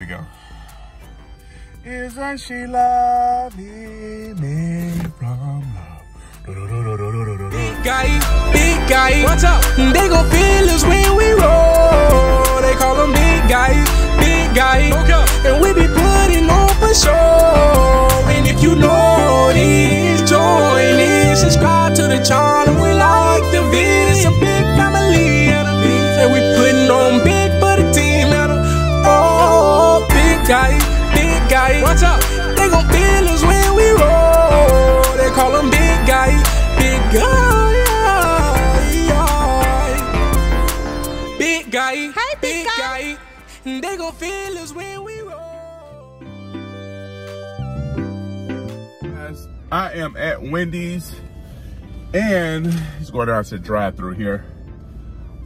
we go. Isn't she lovely? Made from love. Big guy, big guy. What's up? They gon' feel us when we They gon' feel us when we roll. I am at Wendy's and he's going down to drive through here.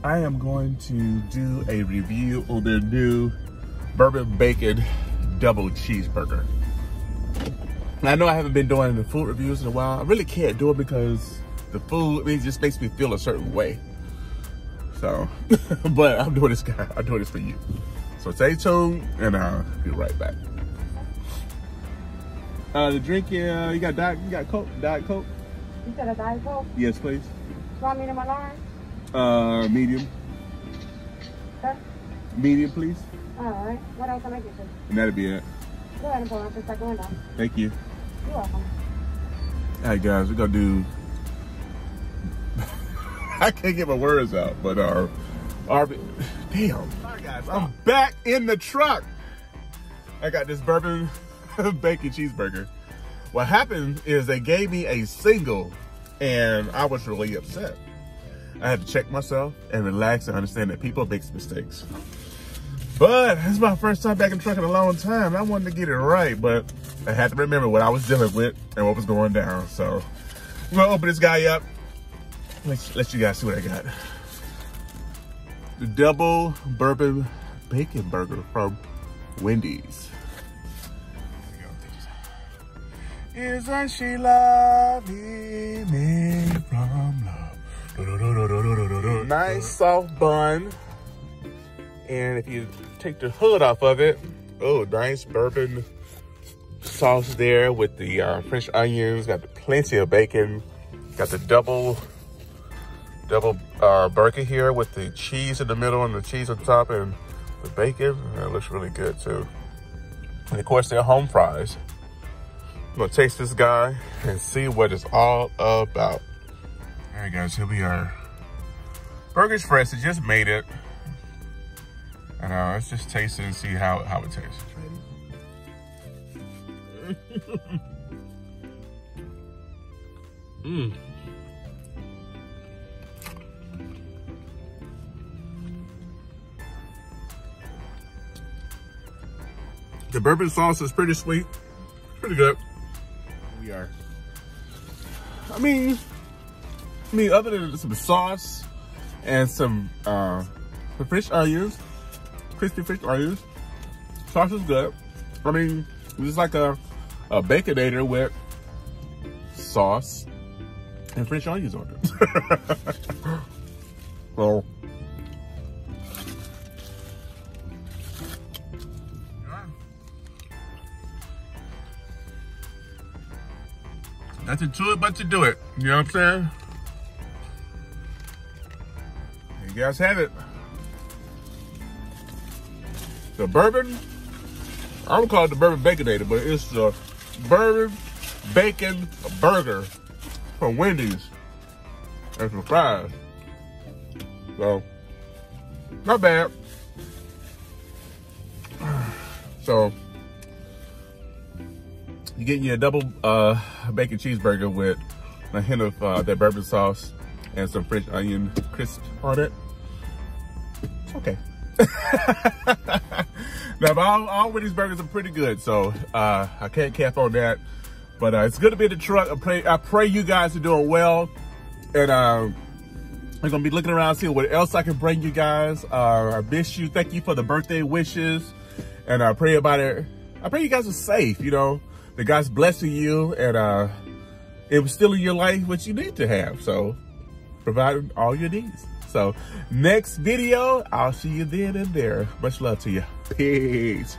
I am going to do a review on their new bourbon bacon double cheeseburger. I know I haven't been doing the food reviews in a while. I really can't do it because the food it just makes me feel a certain way. So, but I'm doing this guy. I'm doing this for you. So stay tuned and I'll be right back. Uh, the drink, uh, you got diet, you got Coke, Diet Coke? You said a Diet Coke? Yes, please. You want me to my large? Uh, medium, Sir? medium, please. Alright. What else can I get you? And that'll be it. Go ahead and pull up the second window. Thank you. You're welcome. All right, guys, we're gonna do. I can't get my words out, but uh, RB. Damn. Guys, I'm back in the truck. I got this bourbon bacon cheeseburger. What happened is they gave me a single, and I was really upset. I had to check myself and relax and understand that people make mistakes. But is my first time back in the truck in a long time. I wanted to get it right, but I had to remember what I was dealing with and what was going down. So I'm gonna open this guy up. Let's let you guys see what I got. The double bourbon bacon burger from Wendy's. Isn't she lovely? Made from love. Nice soft bun. And if you take the hood off of it, oh, nice bourbon sauce there with the uh, French onions. Got plenty of bacon. Got the double double uh, burger here with the cheese in the middle and the cheese on top and the bacon. That looks really good too. And of course, they're home fries. I'm gonna taste this guy and see what it's all about. All right, guys, here we are. Burgers Fresh, it just made it. And uh, let's just taste it and see how, how it tastes. Mmm. The bourbon sauce is pretty sweet. Pretty good. We are. I mean, I mean, other than some sauce and some uh, fish onions, crispy fish onions, sauce is good. I mean, it's like a a baconator with sauce and French onions on it. so. Nothing to it but to do it. You know what I'm saying? You guys have it. The bourbon, I don't call it the bourbon baconator, but it's the bourbon bacon burger from Wendy's and some fries. So, not bad. So, you're getting your double uh, bacon cheeseburger with a hint of uh, that bourbon sauce and some French onion crisp on it. Okay. now, all, all Wendy's burgers are pretty good, so uh, I can't cap on that. But uh, it's good to be in the truck. I pray, I pray you guys are doing well. And uh, I'm going to be looking around, seeing what else I can bring you guys. Uh, I miss you. Thank you for the birthday wishes. And I pray about it. I pray you guys are safe, you know. That God's blessing you and uh, it was still in your life what you need to have. So providing all your needs. So next video, I'll see you then and there. Much love to you. Peace.